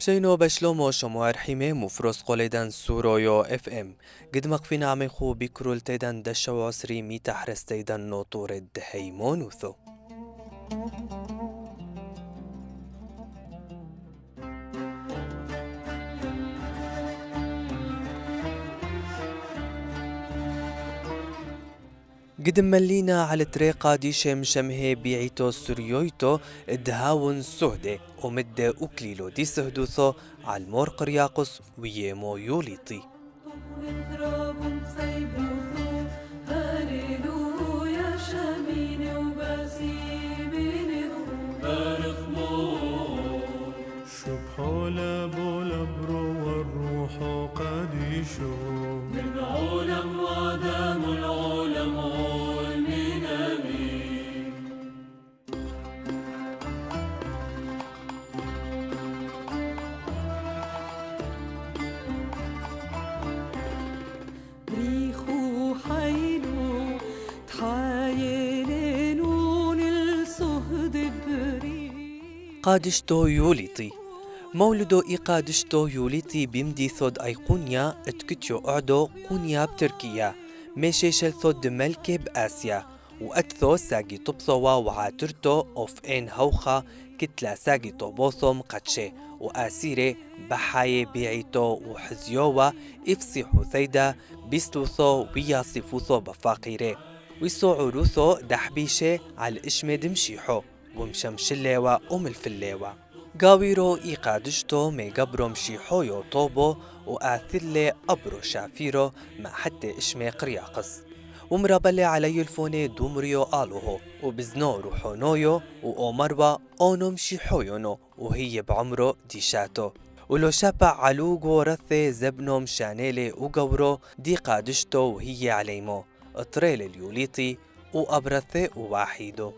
بشينو بشلومو شموار حيمي مفروس قوليدان سورويو اف ام قد مقفين عمي خو بكرول تيدان دشو عسري ميتا حرستيدان نوطور الدهيمونوثو قد ملينا على طريقة ديشة مشمهي بيعيتو سوريويتو دهاون سهدة ومدة أكليلو دي سهدوثو على المور قرياقس ويمو يوليطي. والروح من علم قادشتو يوليتي. مولدو إي قادشتو يوليتي بيمدي ثود أيقونيا اتكتشو أعدو قونيا بتركيا. ميشي ثود ملكي بآسيا. وأتثو ساقي طبثوا وعاترتو أوف إن هوخا كتلا ساقي طوبوثو قدشي. وآسيري بحاي بيعيتو وحزيووا إفسي حثيدا بيستوثو وياصفوثو بفاقيري. ويسو عروثو دحبيشي على دمشيحو ومشمشليوا وملفليوا قاويرو إي قادشتو مي قبرو مشي حويو طوبو وآثلي أبرو شافيرو ما حتى إشمي قرياقس ومرابلي علي الفوني دومريو آلوهو. وبزنو روحونويو وأومروا أونو مشي حويونو. وهي بعمرو ديشاتو. ولو شابع علوغو رثي زبنو مشانيلي وقورو دي قادشتو وهي عليمو. أطريل اليوليطي وأبرثي وواحيدو.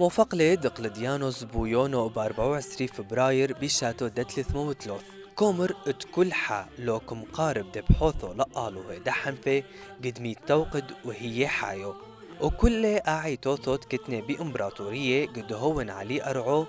موفق لي دقلديانوس بويونو ب 24 فبراير بشاتو دتلث موتلوث كومر حا لوكم قارب دبحوثو لقالو دحن في قد توقد وهي حايو. وكل آعي توثوت كتني بامبراطورية قد هون علي أرعو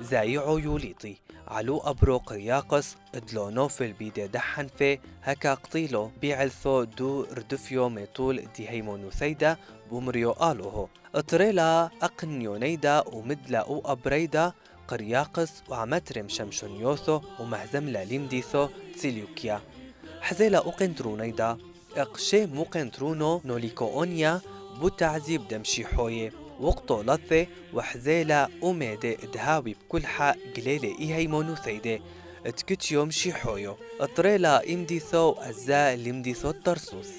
زايعو يوليطي. علو أبرو قرياقس ادلونو في البيدة دحن في هكا قطيلو بيعلثو دو ردفيو ميطول دي هيمونو ثيدا بومريو آلوهو اطريلا أقنيونيدا ومدلا أو أبريدا قرياقس وعمترم شمشونيوثو ومهزم ديثو تسيليوكيا حزيلا أقنترونيدا اقشي موقنترونو نوليكو بو تعذيب دمشي حويه وقتو لثة وحزيلة أميدة دهاوي بكل حق قليلة إيهي مونو ثيدة إتكت يوم شي حويو. إطريلا إمديثو أزا لمديثو الترسوس.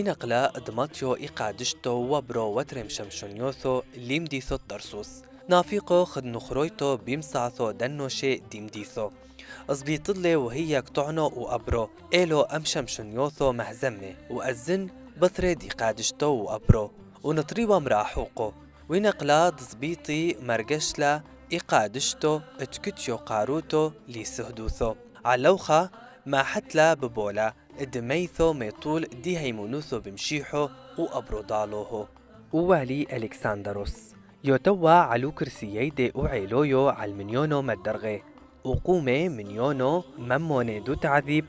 وينقلا دماتيو إقادشتو وبرو وترم شمشونيوثو ليمديثو الدرسوس. نافيقو خد نخرويتو بيمسعثو دنوشي ديمديثو أزبيطلي وهي قطعنو وأبرو. إيلو أمشم شنيوثو مهزمة وأزن بثري دي قادشتو وأبرو. ونطريوا مراحوقو. وينقلا دزبيطي مرقشلا إقادشتو اتكتشو قاروتو لي سهدوثو علوخا ما حتلا ببولا. دميثو ميطول دي هيمونوثو بمشيحو وأبرو دالوهو ووالي ألكساندروس يوتوا علو كرسيي دي وعيلويو على المنيونو مدرغي. وقومي منيونو مموني دو تعذيب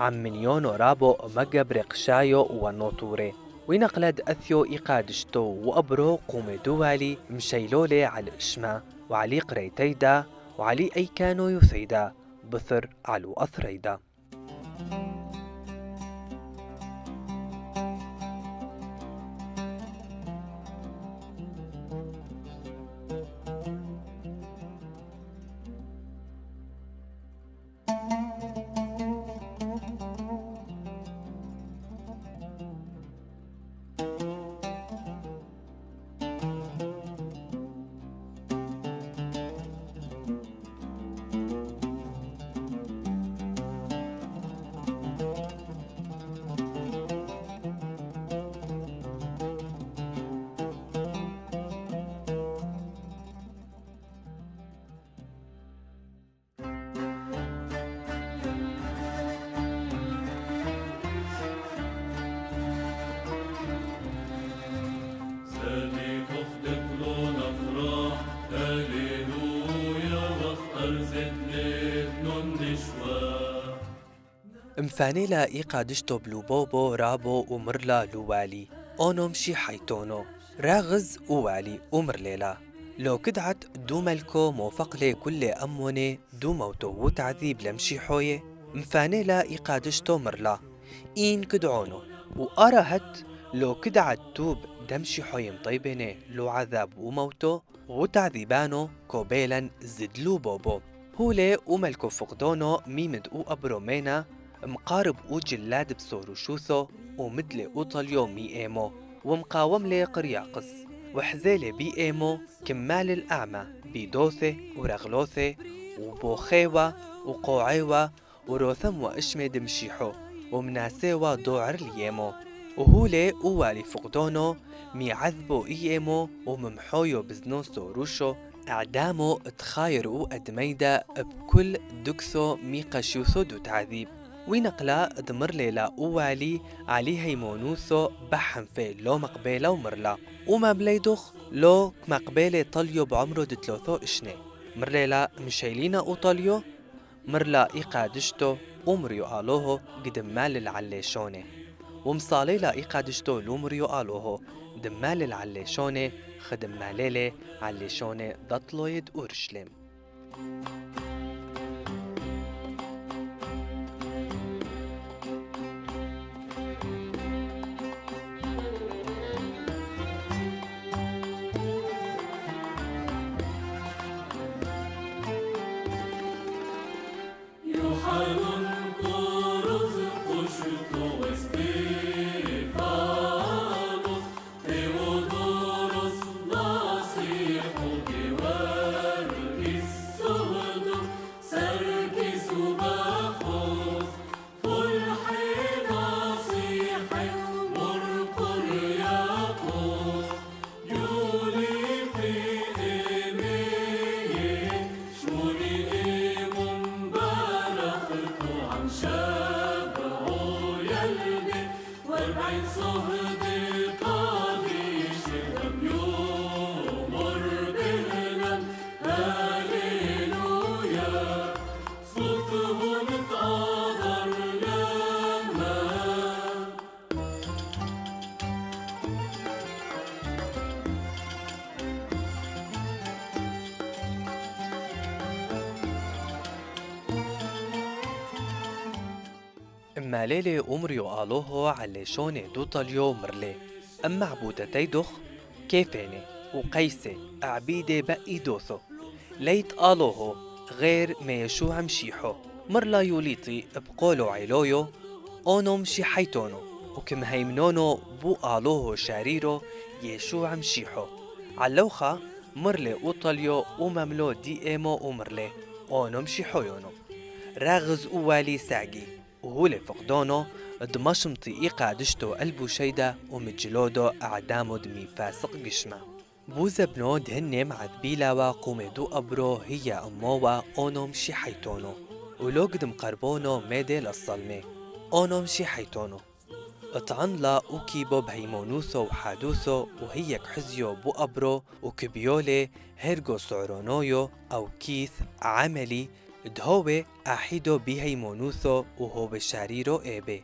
عم منيونو رابو مقبر قشايو ونوطوري وينقلد أثيو إيقادشتو وأبرو قومي دوالي مشيلولي على إشما. وعلي قريتيدا وعلي أي كانوا يثيدا. بثر علو أثريدا. مفانيلا إيقادشتو بلو بوبو رابو ومرلا لوالي أونوم شي حيتونو. راغز ووالي ومرليلا لو كدعت دو ملكو موفقلي كل أموني. دو موتو وتعذيب لمشي حوية مفانيلا إيقادشتو مرلا إين كدعونو؟ وأرهت لو كدعت توب دمشي حوي مطيبني لو عذاب وموتو وتعذيبانو كوبيلا زدلو بوبو. هولي وملكو فقدونو ميمد و أبرو مينا. مقارب أو جلاد بصورو شوثو ومدلي أو طليو مي إيمو ومقاوم لي قرياقس وحزيلي بي إيمو كمال الأعمى بيدوثي ورغلوثي وبوخيوة وقوعيوة وروثم وإشمد مشيحو ومناسيوة دوعر ليمو وهولي ووالي فقدونو ميعذبو إيمو وممحويو بزنوسو روشو إعدامو تخاير و أدميدا بكل دكثو ميقشيوثو دو تعذيب. وينقلا دمر ليلا ووالي علي هيمونوثو بحن في لو مقبيلة ومرلا وما بليدخ لو مقبيلة طليو بعمرو دتلوثو إشني. مرليلا مشيلينا وطليو مرلا إيقادشتو ومريو آلوهو قدمال العليشوني ومصاليلا إيقادشتو لومريو آلوهو دمال العليشوني خدم ماليلي عليشوني دطلويد أورشليم. Hallelujah. اما ليلي أمريو آلوهو على شوني دو طليو مرلي أما عبودتي دخ كيفيني وقيسي عبيدي بقي دوثو. ليت آلوهو غير ما يشوع مشيحو. مرلا يوليطي بقولو عيلويو أونو مشي حيتونو وكم هيمنونو بو آلوهو شاريرو يشوع مشيحو. علوخا مرلي وطليو ومملو دي إيمو ومرلي أونو مشي حيونو راغز والي ساقي. وهو لفقدانو دمشمطي إيقا دشتو البوشيدة ومجلودو أعدامو دمي فاسق قشمة. بوزا بنو دهني معذبيلا وقومي دو أبرو هي أموا أونوم شي حيتونو. ولو قدم قربونو ميدي للصلمي. أونوم شي حيتونو. اطعنلا وكيبو بهيمونوثو وحادوثو وهيك حزيو بو أبرو وكبيولي هيرغو سعرونويو أو كيث عملي دهوه أحيدو بهيمونوثو وهو بشاريرو إيبي لدي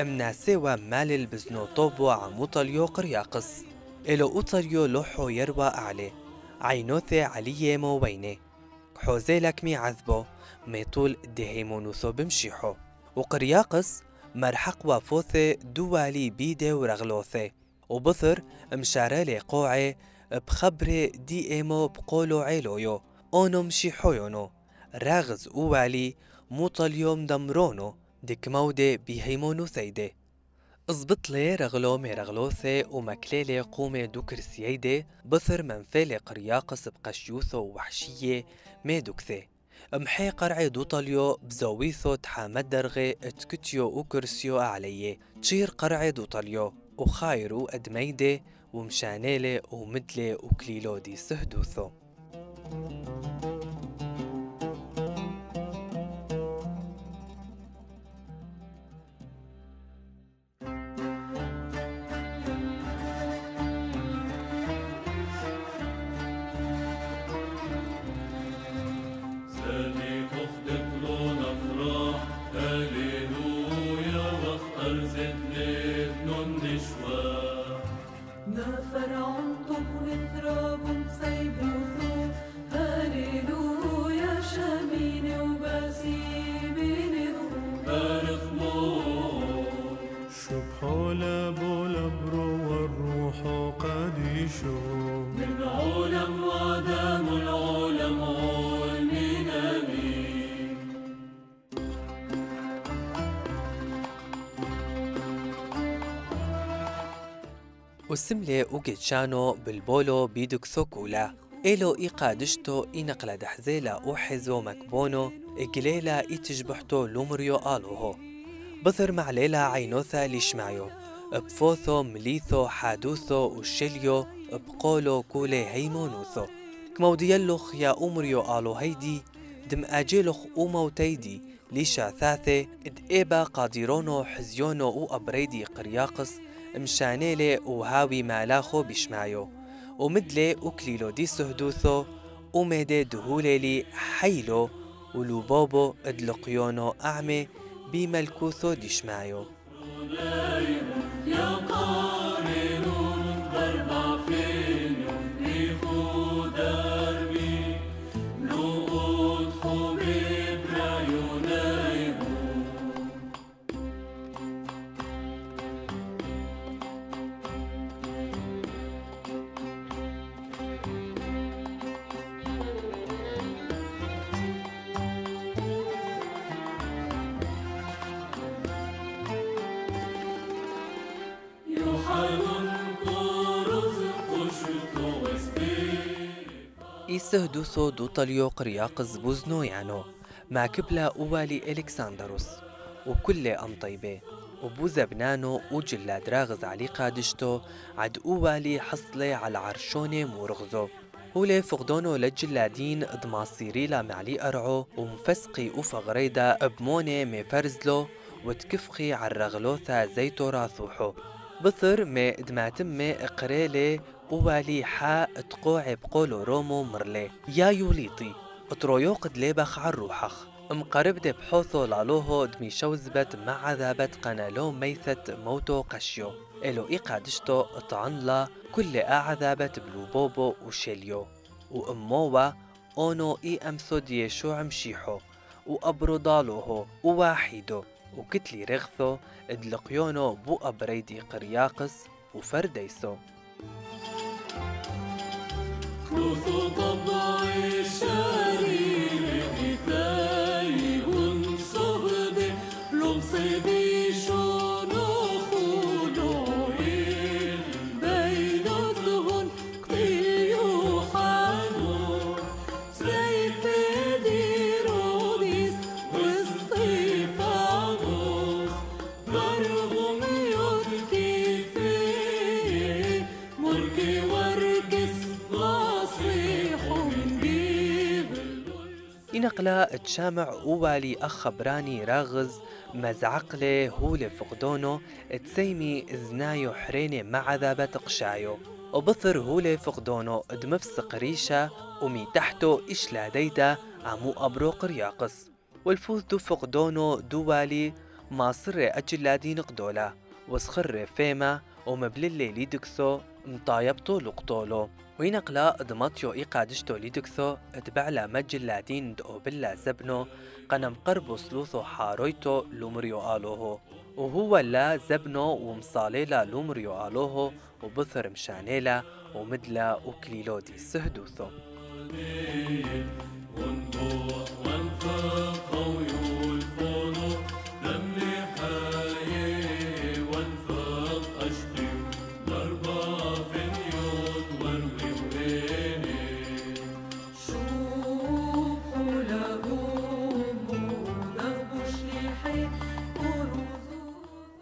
أمنا سوا مال البزنو طوبو عموطليو قرياقس إيلو أوطليو لوحو يروى أعلي. عينوثي علية مو بيني حوزي لكمي عذبو. ميطول دهيمونوثو بمشيحو. وقرياقس مرحق وفوثي دوالي بيدي ورغلوثي وبثر مشارالي قوعي بخبري دي إيمو بقولو عيلويو. أونو مشيحويونو. راغز أوالي موطليوم دمرونو دك مودي بيهيمونو ثيدي اضبط لي رغلو مي رغلوثي ومكليلي قومي دوكر سييدي بثر منفيلي قرياقس بقشيوثو وحشية مي دوكثي محي قرعي دوطليو بزويثو تحامد درغي اتكتيو وكرسيو علية. تشير قرعي دوطليو وخايرو أدميدي ومشانيلي ومدلي وكليلو دي سهدوثو. sind lebt nun nicht schwach. والسملة وجيتشانو بالبولو بيدك ثوكولا. إلو إيقا دشتو إنقلا دحزيلا أوحزو مكبونو إقليلا إتجبحتو لومريو آلوهو. بثر مع ليلا عينوثا ليشمعيو. بفوثو مليثو حادوثو وشيليو بقولو كولي هيمونوثو. كموديلوخ يا أمريو آلو هيدي دم أجيلوخ أومو تيدي. ليشا ثاثي إد إيبا قاديرونو حزيونو وأبريدي قرياقس. مشانيلي وهاوي مالاخو بيشمايو ومدلي وكليلو دي سهدوثو وميدي دهوليلي حيلو ولوبوبو ادلقيونو أعمي بملكوثو ديشمايو يا قارنون وستي إيسهدوثو دوطليو قرياقز بوزنو يعنو مع كبلة ووالي إلكسندروس وكل أم طيبة وبوزا بنانو وجلاد راغز علي قادشتو عد أوالي حصلة على عرشونة مرغزو هولي فقدونو للجلادين دماصيري معلي أرعو ومفسقي وفغريدا بمونة مفرزلو وتكفخي عالرغلوثا زيتو راثوحو. بثر ما دماتمي قريلي ووالي حا تقوع بقولو رومو مرلي. يا يوليطي قد ليبخ عالروحخ مقرب بحوثو لالوهو دمي شوزبت مع عذابت قنالو ميثت موتو قشيو. إلو إيقادشتو طعنلا كل أعذابت بلوبوبو وشيليو. وأمووا أونو إي أمثو ديشو عمشيحو. وأبرو ضالوهو وواحيدو وكتلي رغثو إدلقيونو بو أبريدي قرياقس وفرديسو. كلوث طبع الشرير تشامع أوالي أخ براني راغز مزعقلي هول فقدونو تسيمي إذنايو حريني مع ذابت قشايو وبثر هولي فقدونو دمفسق ريشة ومي تحتو إش لاديدا عمو أبرو قرياقس والفوز دو فقدونو دوالي ماصر أجلادين قدولا. وسخر فيما ومبللي ليدكسو مطايبتو لقطولو. وينقلا دمطيو إيقادشتو ليدكسو اتبعلا مجلادين دو بلا زبنو قنم قربو سلوثو حارويتو لومريو آلوهو. وهو لا زبنو ومصاليلا لومريو آلوهو وبثر مشانيلا ومدلا وكليلو دي سهدوثو.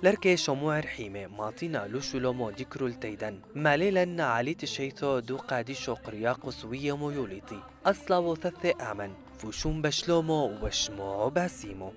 لركي شموع رحيمة ماطينا لوشولومو ديكرو التيدن ماليلا عليت الشيثو دو قاديشو قرياقو سوية ميوليتي. أصلا وثثي أعمن فوشون بشلومو وشموعو باسيمو.